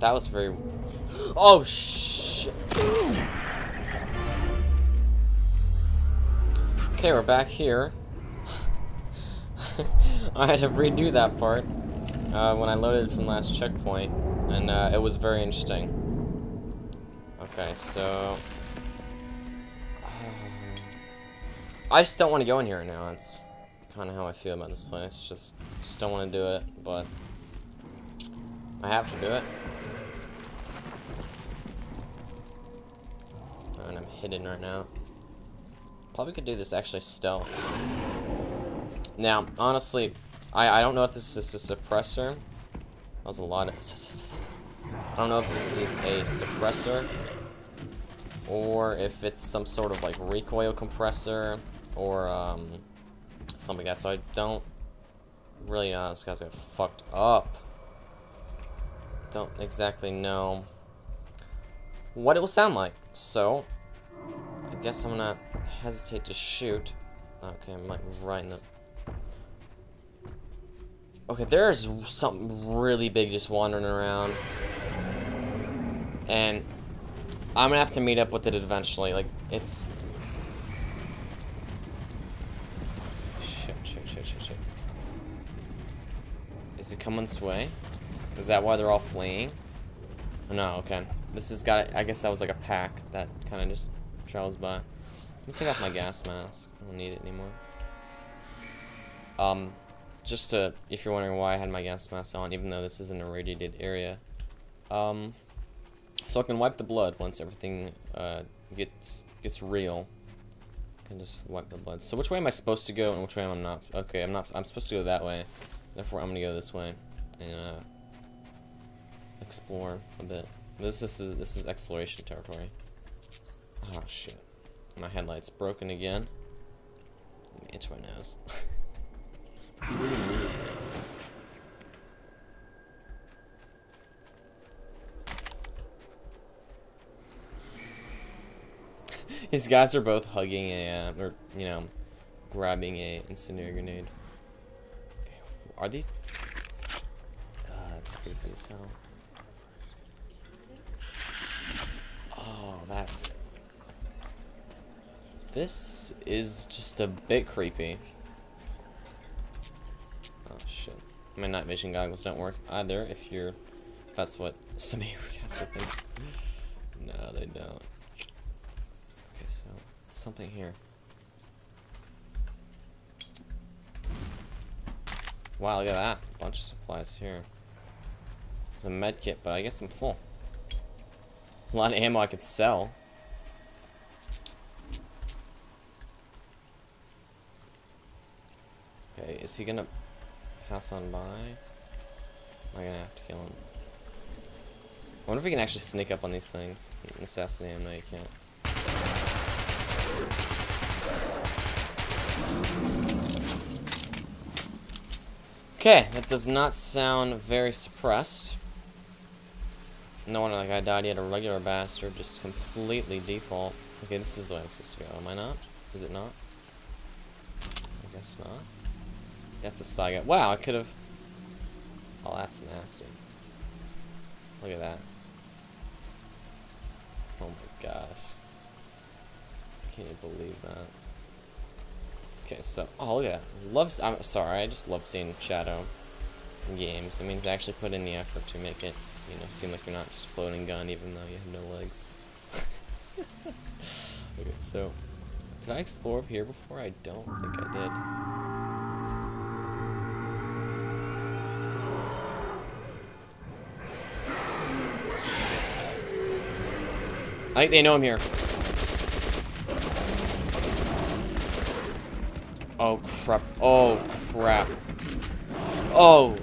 That was very... Oh, shit. Okay, we're back here. I had to redo that part uh, when I loaded from last checkpoint, and uh, it was very interesting. Okay, so... I just don't want to go in here right now. That's kind of how I feel about this place. Just, just don't want to do it, but I have to do it. And I'm hidden right now. Probably could do this actually stealth. Now, honestly, I, I don't know if this is a suppressor. That was a lot of... I don't know if this is a suppressor. Or if it's some sort of like recoil compressor. Or um, something like that. So I don't really know. This guy's got fucked up. Don't exactly know what it will sound like. So, guess I'm gonna hesitate to shoot. Okay, I'm like right in the... Okay, there's something really big just wandering around. And I'm gonna have to meet up with it eventually. Like, it's... Shit, shit, shit, shit, shit. Is it coming this way? Is that why they're all fleeing? No, okay. This has got, I guess that was like a pack that kind of just travels by. Let me take off my gas mask. I don't need it anymore. Um, just to, if you're wondering why I had my gas mask on, even though this is an irradiated area. Um, so I can wipe the blood once everything, uh, gets, gets real. I can just wipe the blood. So which way am I supposed to go and which way am I not? Okay, I'm not, I'm supposed to go that way. Therefore, I'm gonna go this way. And, uh, explore a bit. This, this is this is exploration territory. Oh shit. My headlight's broken again. Let me itch my nose. These guys are both hugging a, uh, or, you know, grabbing a incendiary grenade. Are these... Ah, that's creepy as hell. Oh, that's... This is just a bit creepy. Oh, shit. My night vision goggles don't work either, if you're... If that's what some guys are thinking. No, they don't. Okay, so... Something here. Wow, look at that. Bunch of supplies here. There's a med kit, but I guess I'm full. A lot of ammo I could sell. Is he gonna pass on by? Am I gonna have to kill him? I wonder if we can actually sneak up on these things. Assassinate him, no you can't. Okay, that does not sound very suppressed. No wonder that guy died, he had a regular bastard, just completely default. Okay, this is the way I'm supposed to go, am I not? Is it not? I guess not. That's a saga. Wow, I could have... Oh, that's nasty. Look at that. Oh my gosh. I can't believe that. Okay, so, oh, look at that. Love, I'm sorry, I just love seeing Shadow in games. It means they actually put in the effort to make it, you know, seem like you're not just floating gun even though you have no legs. okay, so, did I explore up here before? I don't think I did. I think they know I'm here. Oh crap. Oh crap. Oh.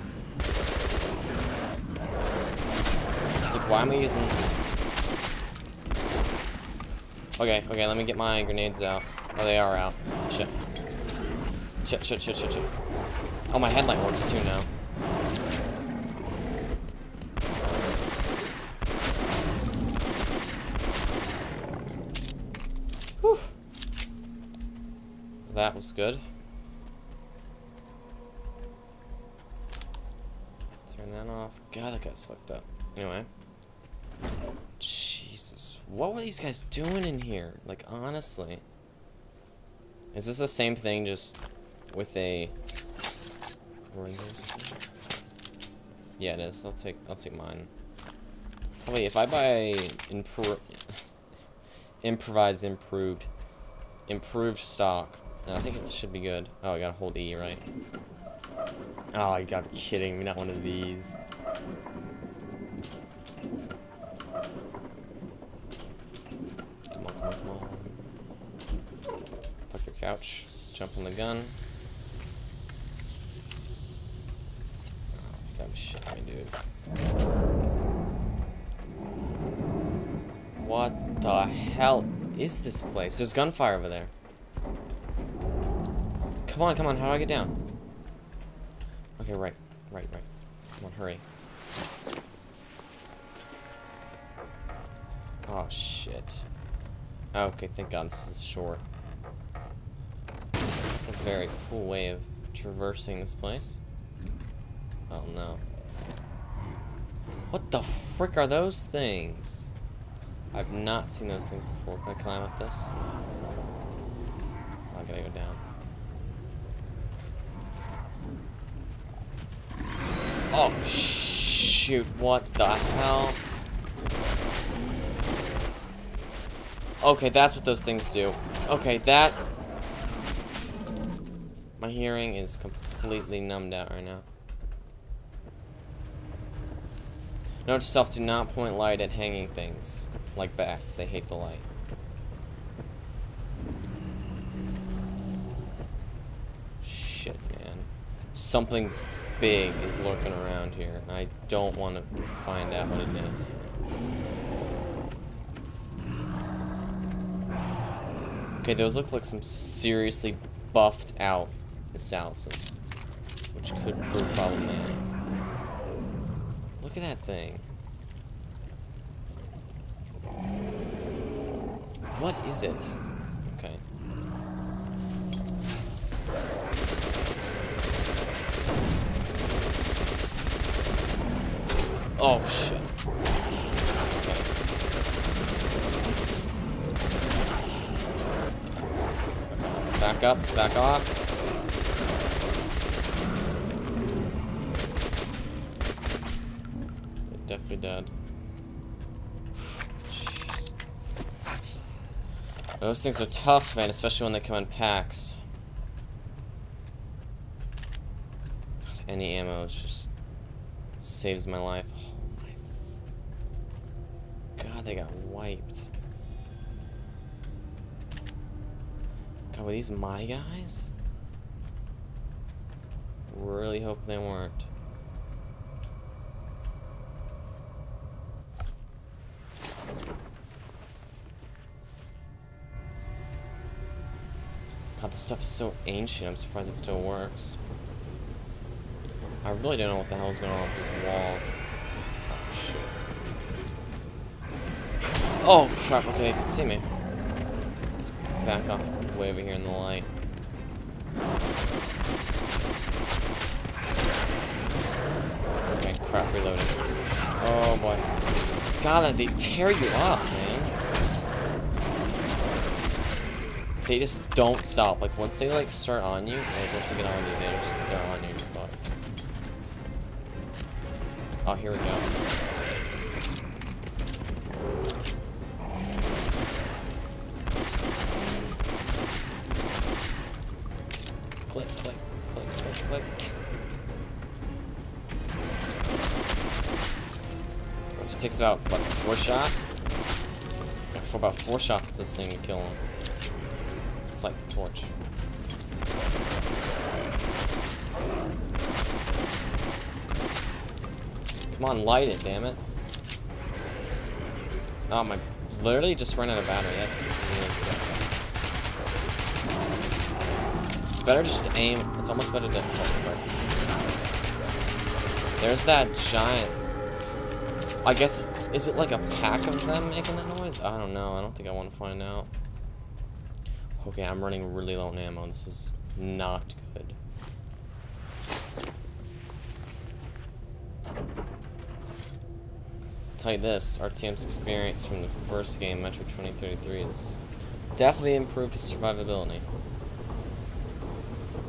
It's like, why am I using... Okay, okay, let me get my grenades out. Oh, they are out. Shit. Shit, shit, shit, shit, shit. Oh, my headlight works too now. Whew. That was good. Turn that off. God, that guy's fucked up. Anyway. Jesus. What were these guys doing in here? Like, honestly. Is this the same thing, just with a... Yeah, it is. I'll take, I'll take mine. Oh, wait, if I buy impro improvised improved improved stock, I think it should be good. Oh, I gotta hold E, right? Oh, you gotta be kidding me, not one of these. Come on, come on, come on. Fuck your couch. Jump on the gun. Oh, gotta be shitting me, dude. What the hell is this place? There's gunfire over there. Come on, come on, how do I get down? Okay, right, right, right. Come on, hurry. Oh, shit. Okay, thank god this is short. That's a very cool way of traversing this place. Oh, no. What the frick are those things? I've not seen those things before. Can I climb up this? Oh, I gotta go down. Oh, shoot. What the hell? Okay, that's what those things do. Okay, that... My hearing is completely numbed out right now. Note to self, do not point light at hanging things. Like bats, they hate the light. Shit, man. Something big is lurking around here. I don't want to find out what it is. Okay, those look like some seriously buffed out assassins. Which could prove problematic. Look at that thing. What is it? Okay. Oh, shit. Let's back up, let's back off. definitely dead. Those things are tough, man, especially when they come in packs. God, any ammo just saves my life. They got wiped. God, were these my guys? Really hope they weren't. God, this stuff is so ancient, I'm surprised it still works. I really don't know what the hell is going on with these walls. Oh. Oh, okay, they can see me. Let's back off way over here in the light. Okay, crap, reloading. Oh, boy. God, they tear you up, man. they just don't stop. Like once they like start on you, like once they get on you, they just they're on you. Fuck. Oh, here we go. It takes about what four shots. For about four shots, at this thing to kill him. It's like the torch. Come on, light it, damn it. Oh, my... Literally just ran out of battery. That really It's better just to aim. It's almost better to... Oh, There's that giant... I guess... Is it like a pack of them making that noise? I don't know. I don't think I want to find out. Okay, I'm running really low on ammo. This is not good. tell you this, Artyom's experience from the first game, Metro 2033, is definitely improved his survivability.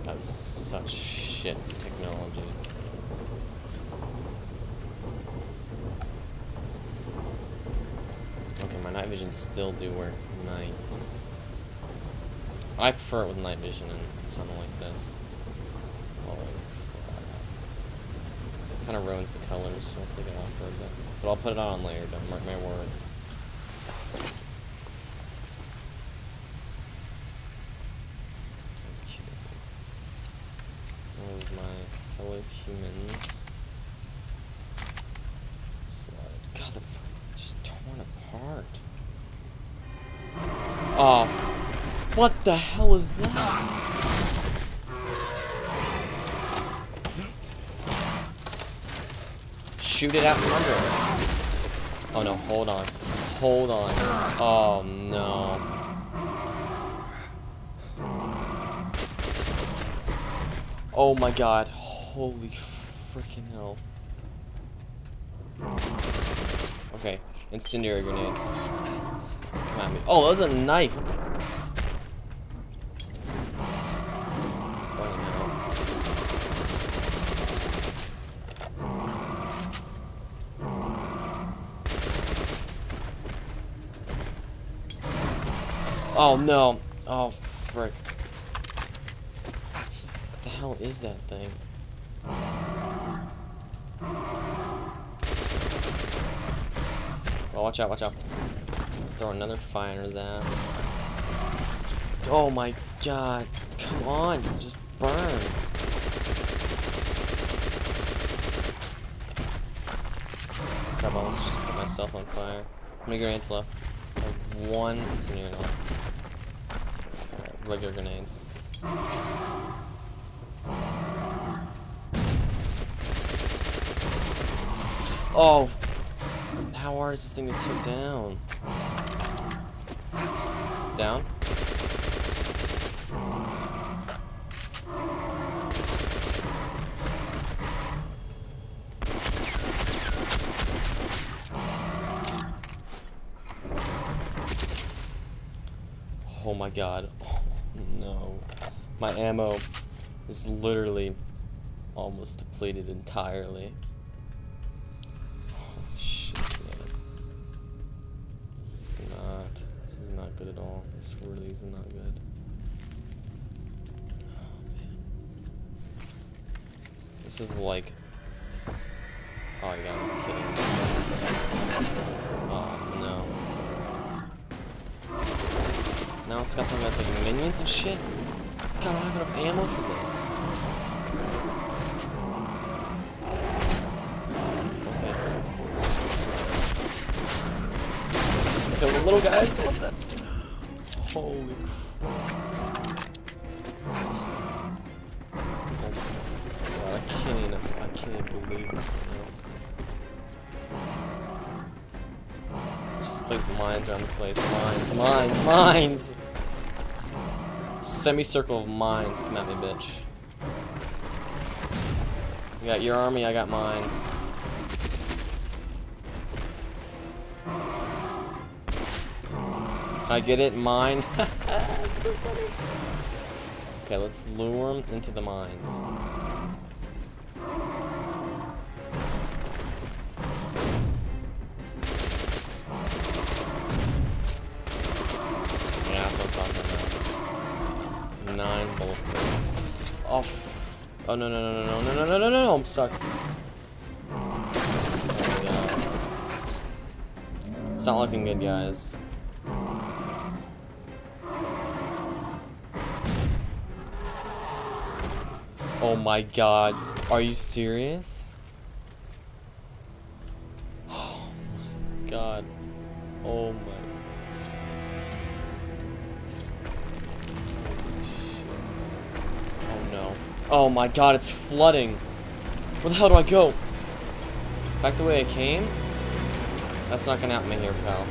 That's such shit technology. Still do work. Nice. I prefer it with night vision and something like this. Kind of ruins the colors, so I'll take it off for a bit. But I'll put it on later, don't mark my words. Okay. Move my fellow humans. Slide. God, the just torn apart. What the hell is that? Shoot it out from under. Oh no, hold on. Hold on. Oh no. Oh my god. Holy freaking hell. Okay, incendiary grenades. At me. Oh, that was a knife. Oh no. Oh frick. What the hell is that thing? Oh, watch out, watch out. Throw another fire in his ass. Oh my god. Come on, just burn. Come on, let's just put myself on fire. How many grenades left? I have one incendiary left. Alright, regular grenades. Oh! How hard is this thing to take down? Down? Oh my god. Oh, no. My ammo is literally almost depleted entirely. Not good at all. This really is not good. Oh, man. This is like... Oh, you gotta kidding. Oh, no. Now it's got something that's like minions and shit. God, I don't have enough ammo for this. Okay. Kill the little guys. What the? Holy crap. Oh god, I can't even, I can't believe this right. Just place mines around the place. Mines, mines, mines! Semicircle of mines. Come at me, bitch. You got your army, I got mine. I get it, mine. so funny. Okay, let's lure them into the mines. Yeah, that's what I'm talking about. Nine bolts. Oh, oh no no no no no no no no no no! I'm stuck. Oh. It's not looking good, guys. Oh my god. Are you serious? Oh my god. Oh my. Oh no. Oh my god, it's flooding. Where the hell do I go? Back the way I came? That's not gonna help me here, pal.